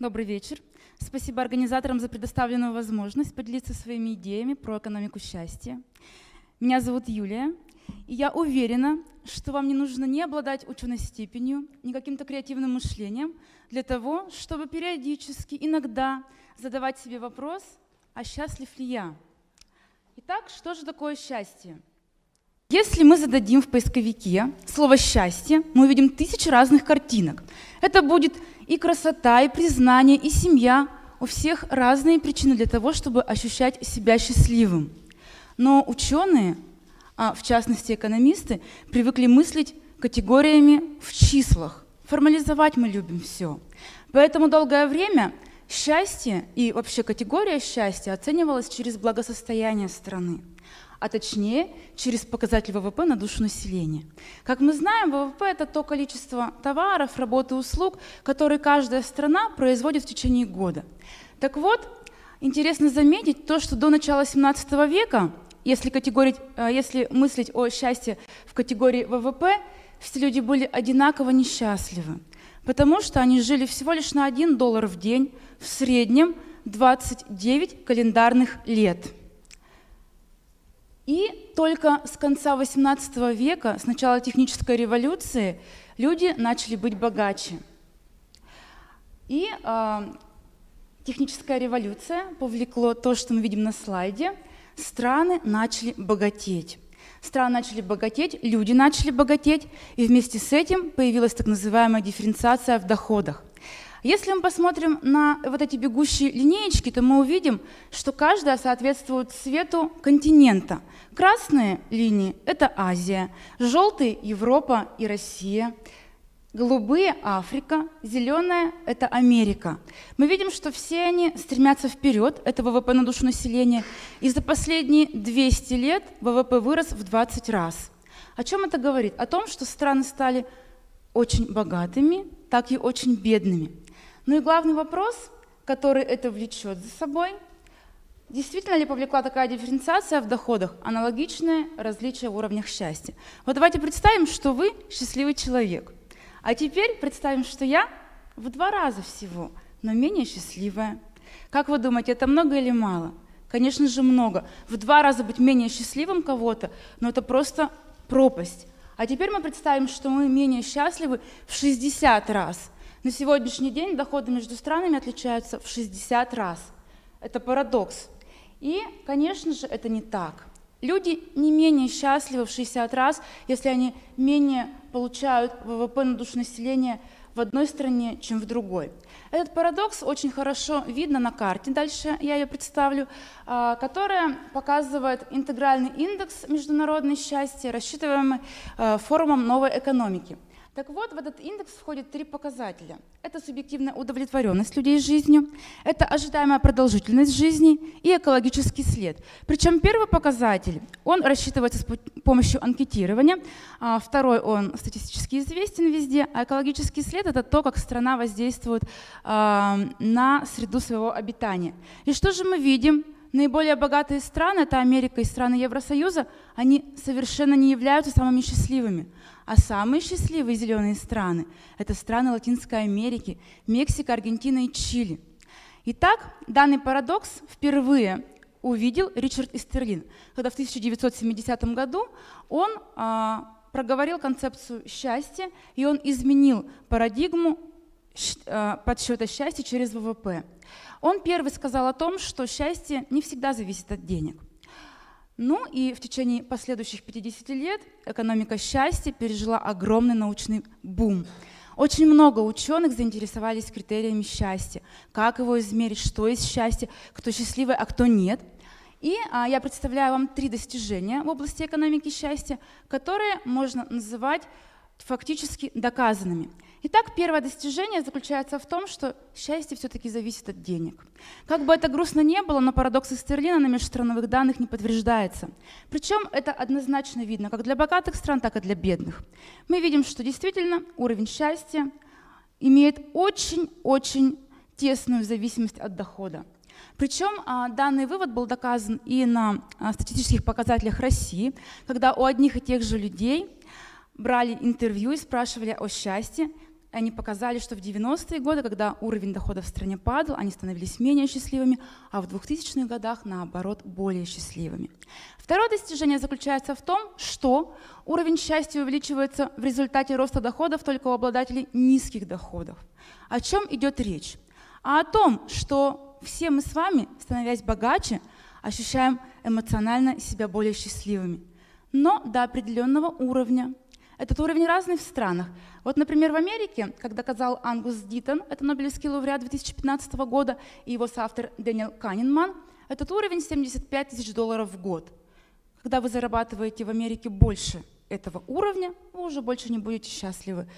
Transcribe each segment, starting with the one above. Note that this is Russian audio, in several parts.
Добрый вечер. Спасибо организаторам за предоставленную возможность поделиться своими идеями про экономику счастья. Меня зовут Юлия, и я уверена, что вам не нужно не обладать ученой степенью, ни каким-то креативным мышлением для того, чтобы периодически, иногда задавать себе вопрос, а счастлив ли я? Итак, что же такое счастье? Если мы зададим в поисковике слово «счастье», мы увидим тысячи разных картинок. Это будет и красота, и признание, и семья. У всех разные причины для того, чтобы ощущать себя счастливым. Но ученые, а в частности экономисты, привыкли мыслить категориями в числах. Формализовать мы любим все. Поэтому долгое время счастье и вообще категория счастья оценивалась через благосостояние страны а точнее через показатель ВВП на душу населения. Как мы знаем, ВВП – это то количество товаров, работы и услуг, которые каждая страна производит в течение года. Так вот, интересно заметить то, что до начала 17 века, если, э, если мыслить о счастье в категории ВВП, все люди были одинаково несчастливы, потому что они жили всего лишь на 1 доллар в день, в среднем 29 календарных лет – и только с конца XVIII века, с начала технической революции, люди начали быть богаче. И э, техническая революция повлекло то, что мы видим на слайде. Страны начали богатеть. Страны начали богатеть, люди начали богатеть, и вместе с этим появилась так называемая дифференциация в доходах. Если мы посмотрим на вот эти бегущие линеечки, то мы увидим, что каждая соответствует цвету континента. Красные линии – это Азия, желтые – Европа и Россия, голубые – Африка, зеленая – это Америка. Мы видим, что все они стремятся вперед, это ВВП на душу населения, и за последние 200 лет ВВП вырос в 20 раз. О чем это говорит? О том, что страны стали очень богатыми, так и очень бедными. Ну и главный вопрос, который это влечет за собой, действительно ли повлекла такая дифференциация в доходах, аналогичное различие в уровнях счастья? Вот давайте представим, что вы счастливый человек. А теперь представим, что я в два раза всего, но менее счастливая. Как вы думаете, это много или мало? Конечно же, много. В два раза быть менее счастливым кого-то, но это просто пропасть. А теперь мы представим, что мы менее счастливы в 60 раз – на сегодняшний день доходы между странами отличаются в 60 раз. Это парадокс. И, конечно же, это не так. Люди не менее счастливы в 60 раз, если они менее получают ВВП на душу населения в одной стране, чем в другой. Этот парадокс очень хорошо видно на карте, дальше я ее представлю, а, которая показывает интегральный индекс международного счастья, рассчитываемый а, форумом новой экономики – так вот, в этот индекс входят три показателя. Это субъективная удовлетворенность людей жизнью, это ожидаемая продолжительность жизни и экологический след. Причем первый показатель, он рассчитывается с помощью анкетирования, а второй, он статистически известен везде, а экологический след – это то, как страна воздействует а, на среду своего обитания. И что же мы видим? Наиболее богатые страны, это Америка и страны Евросоюза, они совершенно не являются самыми счастливыми. А самые счастливые зеленые страны – это страны Латинской Америки, Мексика, Аргентина и Чили. Итак, данный парадокс впервые увидел Ричард Истерлин, когда в 1970 году он а, проговорил концепцию счастья, и он изменил парадигму а, подсчета счастья через ВВП. Он первый сказал о том, что счастье не всегда зависит от денег. Ну и в течение последующих 50 лет экономика счастья пережила огромный научный бум. Очень много ученых заинтересовались критериями счастья, как его измерить, что есть счастье, кто счастливый, а кто нет. И а, я представляю вам три достижения в области экономики счастья, которые можно называть фактически доказанными. Итак, первое достижение заключается в том, что счастье все-таки зависит от денег. Как бы это грустно не было, но парадокс Стерлина на межстрановых данных не подтверждается. Причем это однозначно видно как для богатых стран, так и для бедных. Мы видим, что действительно уровень счастья имеет очень-очень тесную зависимость от дохода. Причем а, данный вывод был доказан и на а, статистических показателях России, когда у одних и тех же людей брали интервью и спрашивали о счастье, они показали, что в 90-е годы, когда уровень дохода в стране падал, они становились менее счастливыми, а в 2000-х годах, наоборот, более счастливыми. Второе достижение заключается в том, что уровень счастья увеличивается в результате роста доходов только у обладателей низких доходов. О чем идет речь? А о том, что все мы с вами, становясь богаче, ощущаем эмоционально себя более счастливыми, но до определенного уровня – этот уровень разный в странах. Вот, например, в Америке, как доказал Ангус Дитон, это Нобелевский лауреат 2015 года, и его соавтор Дэниел Каннинман, этот уровень 75 тысяч долларов в год. Когда вы зарабатываете в Америке больше этого уровня, вы уже больше не будете счастливы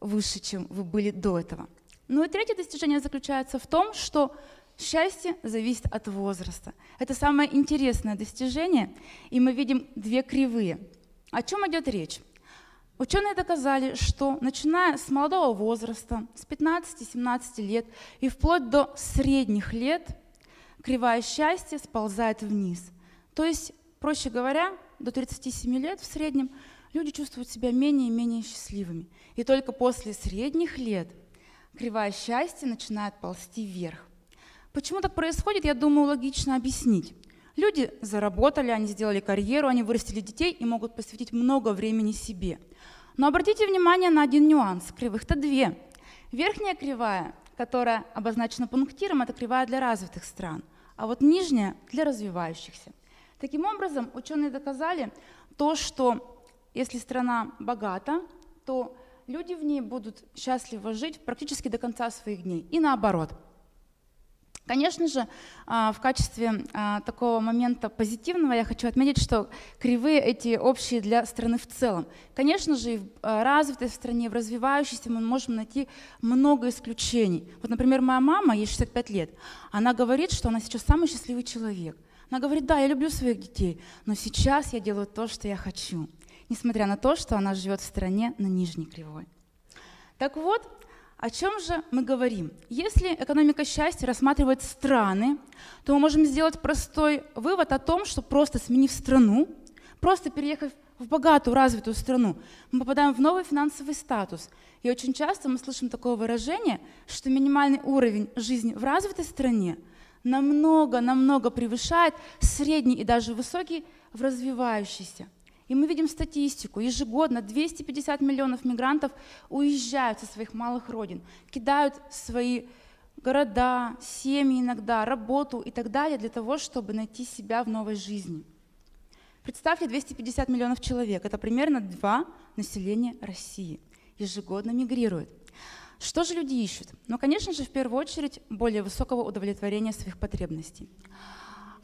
выше, чем вы были до этого. Ну и третье достижение заключается в том, что счастье зависит от возраста. Это самое интересное достижение, и мы видим две кривые. О чем идет речь? Ученые доказали, что начиная с молодого возраста, с 15-17 лет и вплоть до средних лет, кривая счастья сползает вниз. То есть, проще говоря, до 37 лет в среднем люди чувствуют себя менее и менее счастливыми. И только после средних лет кривая счастья начинает ползти вверх. Почему так происходит, я думаю, логично объяснить. Люди заработали, они сделали карьеру, они вырастили детей и могут посвятить много времени себе. Но обратите внимание на один нюанс. Кривых-то две. Верхняя кривая, которая обозначена пунктиром, это кривая для развитых стран, а вот нижняя для развивающихся. Таким образом, ученые доказали то, что если страна богата, то люди в ней будут счастливо жить практически до конца своих дней. И наоборот – Конечно же, а, в качестве а, такого момента позитивного я хочу отметить, что кривые эти общие для страны в целом. Конечно же, и в а, развитой стране, в развивающейся мы можем найти много исключений. Вот, например, моя мама, ей 65 лет, она говорит, что она сейчас самый счастливый человек. Она говорит, да, я люблю своих детей, но сейчас я делаю то, что я хочу, несмотря на то, что она живет в стране на нижней кривой. Так вот, о чем же мы говорим? Если экономика счастья рассматривает страны, то мы можем сделать простой вывод о том, что просто сменив страну, просто переехав в богатую, развитую страну, мы попадаем в новый финансовый статус. И очень часто мы слышим такое выражение, что минимальный уровень жизни в развитой стране намного, намного превышает средний и даже высокий в развивающейся. И мы видим статистику. Ежегодно 250 миллионов мигрантов уезжают со своих малых родин, кидают свои города, семьи иногда, работу и так далее для того, чтобы найти себя в новой жизни. Представьте, 250 миллионов человек, это примерно два населения России, ежегодно мигрируют. Что же люди ищут? Ну, конечно же, в первую очередь, более высокого удовлетворения своих потребностей.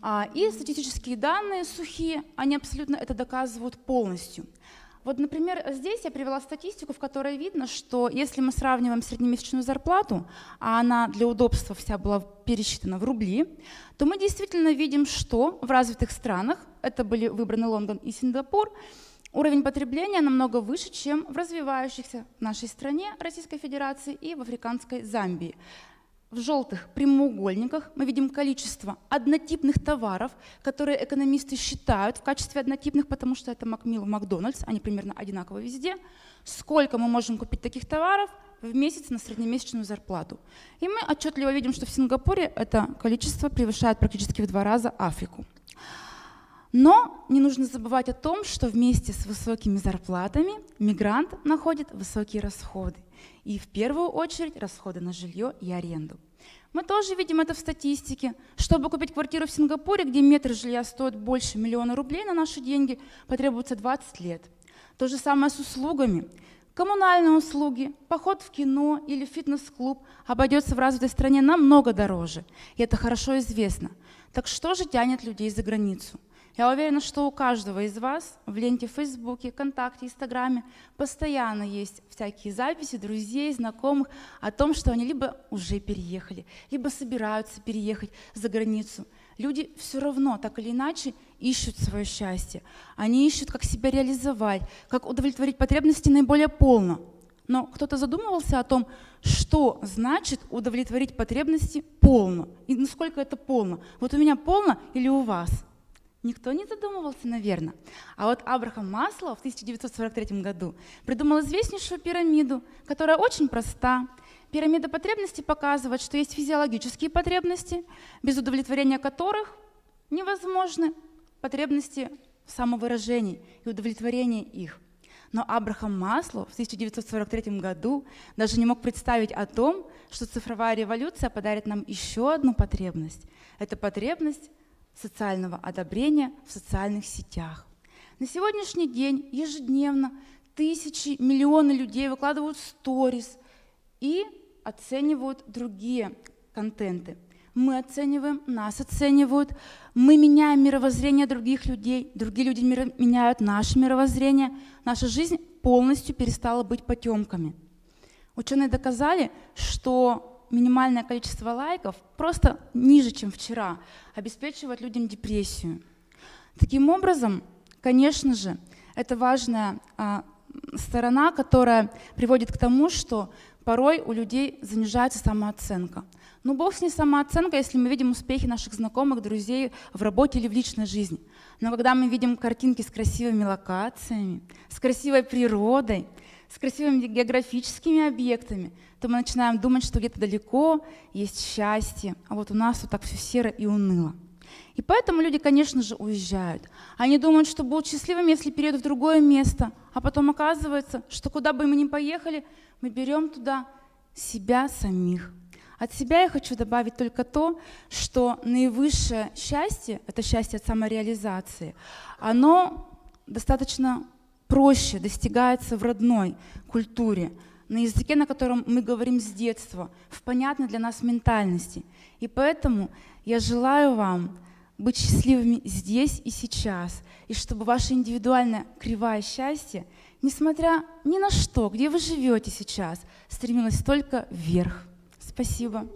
А, и статистические данные сухие, они абсолютно это доказывают полностью. Вот, например, здесь я привела статистику, в которой видно, что если мы сравниваем среднемесячную зарплату, а она для удобства вся была пересчитана в рубли, то мы действительно видим, что в развитых странах, это были выбраны Лондон и Сингапур, уровень потребления намного выше, чем в развивающихся в нашей стране, Российской Федерации и в африканской Замбии в желтых прямоугольниках мы видим количество однотипных товаров, которые экономисты считают в качестве однотипных, потому что это Макмилл, Макдональдс, они примерно одинаковы везде. Сколько мы можем купить таких товаров в месяц на среднемесячную зарплату. И мы отчетливо видим, что в Сингапуре это количество превышает практически в два раза Африку. Но не нужно забывать о том, что вместе с высокими зарплатами мигрант находит высокие расходы. И в первую очередь расходы на жилье и аренду. Мы тоже видим это в статистике. Чтобы купить квартиру в Сингапуре, где метр жилья стоит больше миллиона рублей на наши деньги, потребуется 20 лет. То же самое с услугами. Коммунальные услуги, поход в кино или фитнес-клуб обойдется в развитой стране намного дороже. И это хорошо известно. Так что же тянет людей за границу? Я уверена, что у каждого из вас в ленте в Фейсбуке, ВКонтакте, Инстаграме постоянно есть всякие записи друзей, знакомых о том, что они либо уже переехали, либо собираются переехать за границу. Люди все равно, так или иначе, ищут свое счастье. Они ищут, как себя реализовать, как удовлетворить потребности наиболее полно. Но кто-то задумывался о том, что значит удовлетворить потребности полно, и насколько это полно. Вот у меня полно или у вас – Никто не задумывался, наверное. А вот Абрахам Маслоу в 1943 году придумал известнейшую пирамиду, которая очень проста. Пирамида потребностей показывает, что есть физиологические потребности, без удовлетворения которых невозможны потребности в самовыражении и удовлетворения их. Но Абрахам Маслоу в 1943 году даже не мог представить о том, что цифровая революция подарит нам еще одну потребность. Это потребность социального одобрения в социальных сетях. На сегодняшний день ежедневно тысячи, миллионы людей выкладывают сторис и оценивают другие контенты. Мы оцениваем, нас оценивают, мы меняем мировоззрение других людей, другие люди меняют наше мировоззрение, наша жизнь полностью перестала быть потемками. Ученые доказали, что минимальное количество лайков, просто ниже, чем вчера, обеспечивает людям депрессию. Таким образом, конечно же, это важная а, сторона, которая приводит к тому, что порой у людей занижается самооценка. Ну, бог с ней самооценка, если мы видим успехи наших знакомых, друзей в работе или в личной жизни. Но когда мы видим картинки с красивыми локациями, с красивой природой, с красивыми географическими объектами, то мы начинаем думать, что где-то далеко есть счастье, а вот у нас вот так все серо и уныло. И поэтому люди, конечно же, уезжают. Они думают, что будут счастливыми, если перейдут в другое место, а потом оказывается, что куда бы мы ни поехали, мы берем туда себя самих. От себя я хочу добавить только то, что наивысшее счастье, это счастье от самореализации, оно достаточно проще достигается в родной культуре, на языке, на котором мы говорим с детства, в понятной для нас ментальности. И поэтому я желаю вам быть счастливыми здесь и сейчас, и чтобы ваше индивидуальное кривое счастье, несмотря ни на что, где вы живете сейчас, стремилось только вверх. Спасибо.